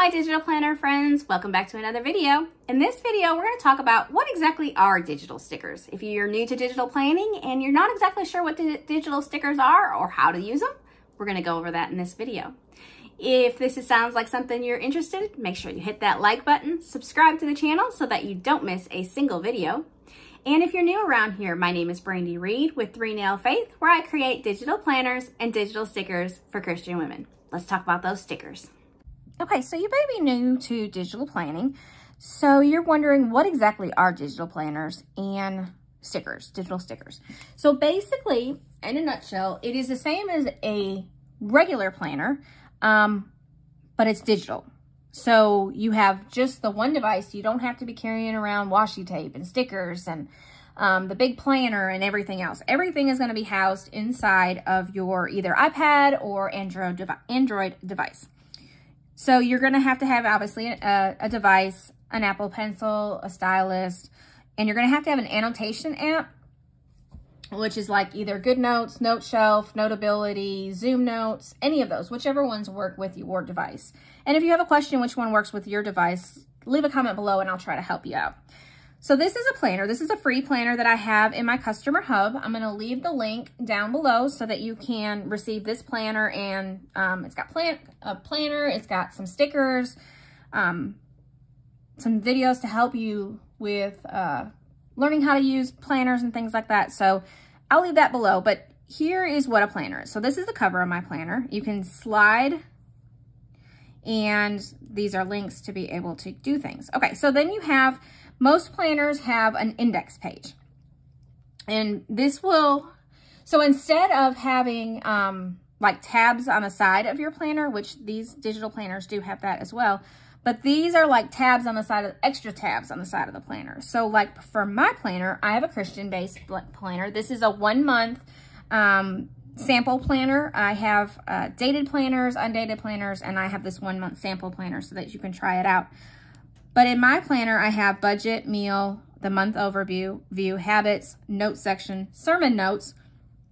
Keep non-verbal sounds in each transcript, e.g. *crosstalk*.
my digital planner friends, welcome back to another video. In this video, we're going to talk about what exactly are digital stickers. If you're new to digital planning and you're not exactly sure what di digital stickers are or how to use them, we're going to go over that in this video. If this sounds like something you're interested make sure you hit that like button, subscribe to the channel so that you don't miss a single video. And if you're new around here, my name is Brandi Reid with Three Nail Faith, where I create digital planners and digital stickers for Christian women. Let's talk about those stickers. Okay, so you may be new to digital planning. So you're wondering what exactly are digital planners and stickers, digital stickers. So basically, in a nutshell, it is the same as a regular planner, um, but it's digital. So you have just the one device. You don't have to be carrying around washi tape and stickers and um, the big planner and everything else. Everything is going to be housed inside of your either iPad or Android, Android device. So you're going to have to have obviously a, a device, an Apple Pencil, a stylus, and you're going to have to have an annotation app, which is like either GoodNotes, Note Shelf, Notability, ZoomNotes, any of those, whichever ones work with your device. And if you have a question which one works with your device, leave a comment below and I'll try to help you out. So this is a planner. This is a free planner that I have in my customer hub. I'm going to leave the link down below so that you can receive this planner and um, it's got plan a planner, it's got some stickers, um, some videos to help you with uh, learning how to use planners and things like that. So I'll leave that below, but here is what a planner is. So this is the cover of my planner. You can slide and these are links to be able to do things. Okay, so then you have most planners have an index page. And this will, so instead of having um, like tabs on the side of your planner, which these digital planners do have that as well, but these are like tabs on the side of, extra tabs on the side of the planner. So like for my planner, I have a Christian-based planner. This is a one month um, sample planner. I have uh, dated planners, undated planners, and I have this one month sample planner so that you can try it out. But in my planner, I have budget, meal, the month overview, view, habits, note section, sermon notes,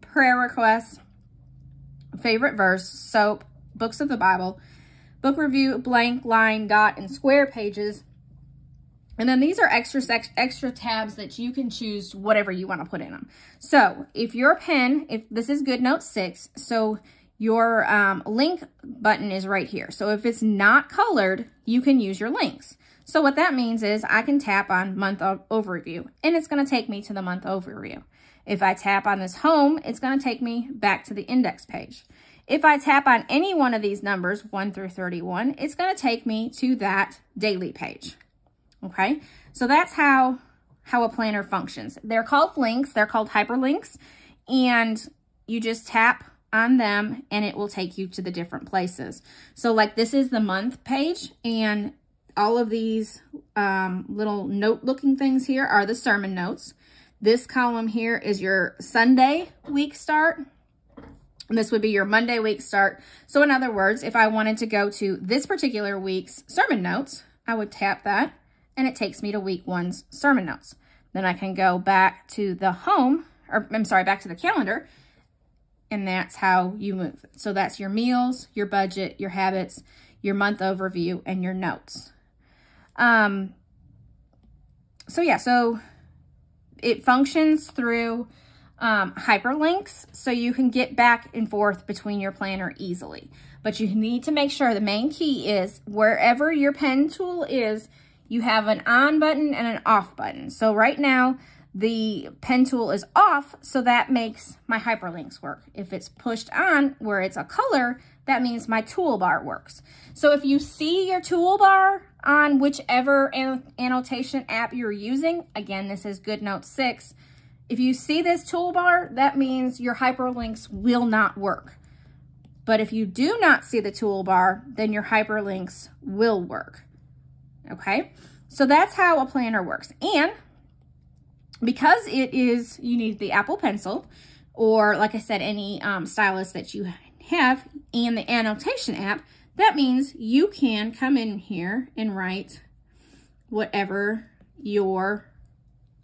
prayer requests, favorite verse, soap, books of the Bible, book review, blank, line, dot, and square pages. And then these are extra extra tabs that you can choose whatever you want to put in them. So if your pen, if this is GoodNotes 6, so your um, link button is right here. So if it's not colored, you can use your links. So what that means is I can tap on month overview and it's going to take me to the month overview. If I tap on this home, it's going to take me back to the index page. If I tap on any one of these numbers, 1 through 31, it's going to take me to that daily page. Okay, so that's how, how a planner functions. They're called links, they're called hyperlinks, and you just tap on them and it will take you to the different places. So like this is the month page and all of these um, little note looking things here are the sermon notes. This column here is your Sunday week start. And this would be your Monday week start. So in other words, if I wanted to go to this particular week's sermon notes, I would tap that and it takes me to week one's sermon notes. Then I can go back to the home, or I'm sorry, back to the calendar, and that's how you move. So that's your meals, your budget, your habits, your month overview, and your notes. Um, so yeah, so it functions through um, hyperlinks so you can get back and forth between your planner easily. But you need to make sure the main key is wherever your pen tool is, you have an on button and an off button. So right now, the pen tool is off, so that makes my hyperlinks work. If it's pushed on where it's a color, that means my toolbar works. So if you see your toolbar on whichever annotation app you're using. Again, this is GoodNotes 6. If you see this toolbar, that means your hyperlinks will not work. But if you do not see the toolbar, then your hyperlinks will work. Okay, so that's how a planner works. And because it is, you need the Apple Pencil, or like I said, any um, stylus that you have, and the annotation app, that means you can come in here and write whatever your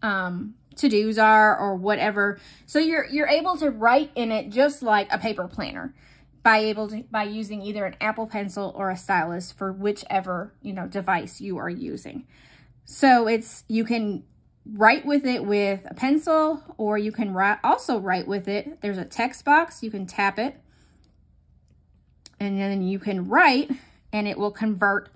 um, to-dos are or whatever. So you're, you're able to write in it just like a paper planner. By able to by using either an Apple Pencil or a stylus for whichever, you know, device you are using. So it's you can write with it with a pencil or you can write, also write with it. There's a text box, you can tap it and then you can write and it will convert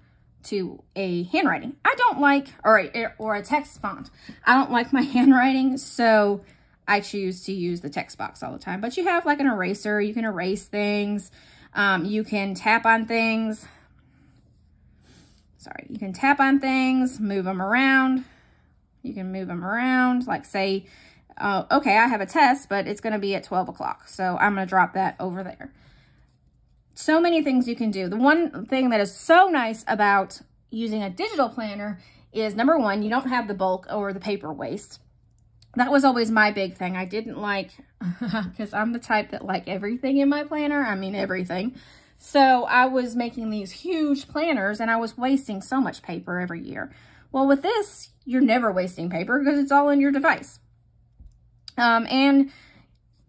to a handwriting. I don't like, or a, or a text font. I don't like my *laughs* handwriting, so I choose to use the text box all the time. But you have like an eraser, you can erase things. Um, you can tap on things. Sorry, you can tap on things, move them around. You can move them around, like say, uh, okay, I have a test, but it's gonna be at 12 o'clock. So I'm gonna drop that over there so many things you can do. The one thing that is so nice about using a digital planner is number one, you don't have the bulk or the paper waste. That was always my big thing. I didn't like, *laughs* because I'm the type that like everything in my planner. I mean, everything. So I was making these huge planners and I was wasting so much paper every year. Well, with this, you're never wasting paper because it's all in your device. Um, and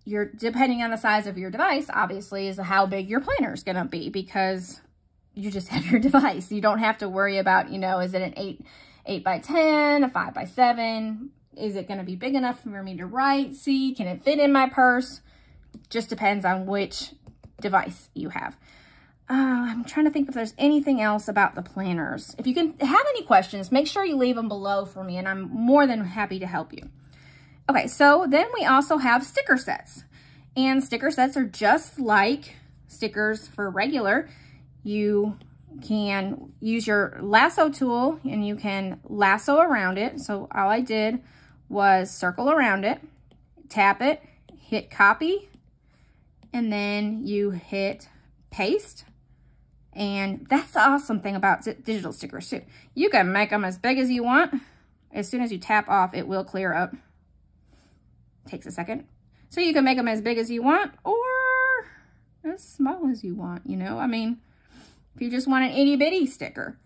you're, depending on the size of your device, obviously, is how big your planner is going to be because you just *laughs* have your device. You don't have to worry about, you know, is it an 8, 8 by 10, a 5 by 7? Is it going to be big enough for me to write? See, can it fit in my purse? Just depends on which device you have. Uh, I'm trying to think if there's anything else about the planners. If you can have any questions, make sure you leave them below for me, and I'm more than happy to help you. Okay, so then we also have sticker sets. And sticker sets are just like stickers for regular. You can use your lasso tool and you can lasso around it. So all I did was circle around it, tap it, hit copy, and then you hit paste. And that's the awesome thing about digital stickers too. You can make them as big as you want. As soon as you tap off, it will clear up takes a second. So you can make them as big as you want or as small as you want, you know. I mean, if you just want an itty bitty sticker,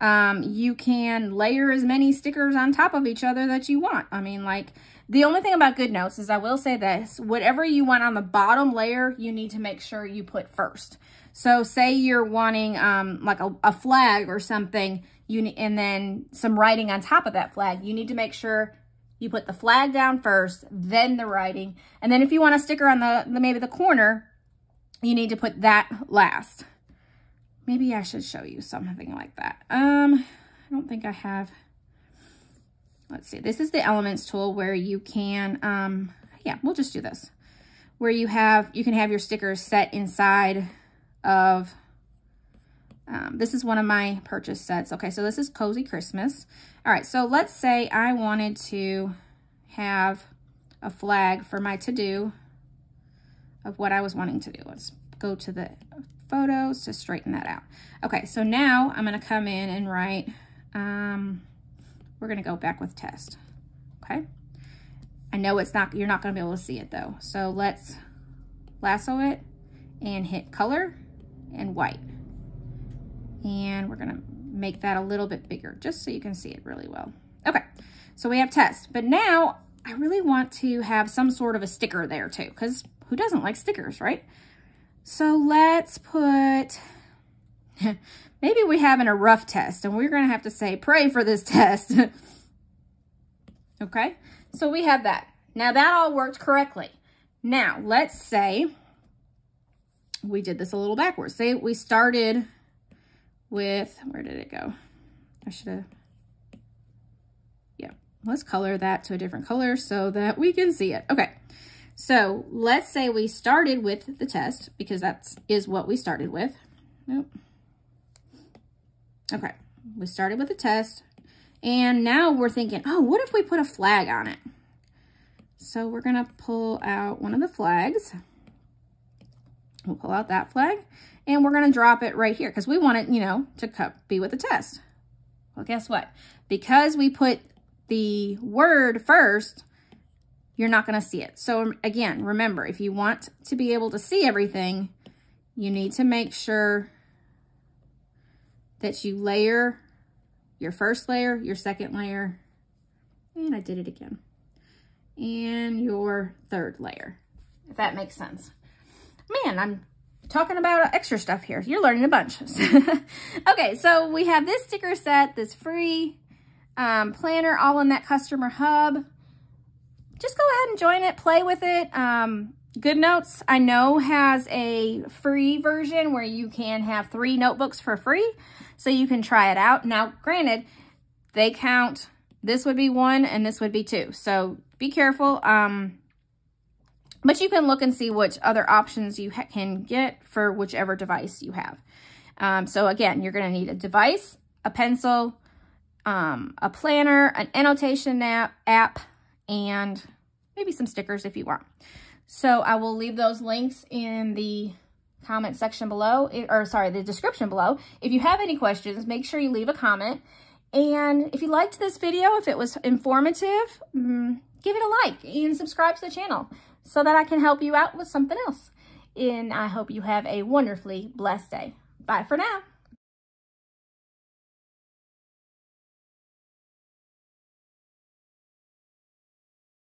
um, you can layer as many stickers on top of each other that you want. I mean, like, the only thing about GoodNotes is I will say this, whatever you want on the bottom layer, you need to make sure you put first. So say you're wanting um, like a, a flag or something, you and then some writing on top of that flag, you need to make sure you put the flag down first, then the writing. And then if you want a sticker on the, the maybe the corner, you need to put that last. Maybe I should show you something like that. Um, I don't think I have. Let's see. This is the Elements tool where you can, um, yeah, we'll just do this. Where you have, you can have your stickers set inside of um, this is one of my purchase sets. Okay, so this is Cozy Christmas. All right, so let's say I wanted to have a flag for my to-do of what I was wanting to do. Let's go to the photos to straighten that out. Okay, so now I'm gonna come in and write, um, we're gonna go back with test, okay? I know it's not, you're not gonna be able to see it though. So let's lasso it and hit color and white. And we're gonna make that a little bit bigger just so you can see it really well. Okay, so we have test, but now I really want to have some sort of a sticker there too, because who doesn't like stickers, right? So let's put, *laughs* maybe we're having a rough test and we're gonna have to say, pray for this *laughs* test. okay, so we have that. Now that all worked correctly. Now let's say we did this a little backwards. Say we started with, where did it go? I should have, yeah, let's color that to a different color so that we can see it. Okay, so let's say we started with the test because that's is what we started with. Nope. Okay, we started with the test and now we're thinking, oh, what if we put a flag on it? So we're gonna pull out one of the flags. We'll pull out that flag and we're to drop it right here because we want it, you know, to be with the test. Well, guess what? Because we put the word first, you're not going to see it. So again, remember, if you want to be able to see everything, you need to make sure that you layer your first layer, your second layer, and I did it again, and your third layer, if that makes sense. Man, I'm talking about extra stuff here. You're learning a bunch. *laughs* okay, so we have this sticker set, this free um, planner, all in that customer hub. Just go ahead and join it, play with it. Um, GoodNotes, I know, has a free version where you can have three notebooks for free, so you can try it out. Now, granted, they count, this would be one and this would be two, so be careful. Um, but you can look and see which other options you can get for whichever device you have. Um, so again, you're going to need a device, a pencil, um, a planner, an annotation app, app, and maybe some stickers if you want. So I will leave those links in the comment section below, or sorry, the description below. If you have any questions, make sure you leave a comment. And if you liked this video, if it was informative, mm, give it a like and subscribe to the channel so that I can help you out with something else. And I hope you have a wonderfully blessed day. Bye for now.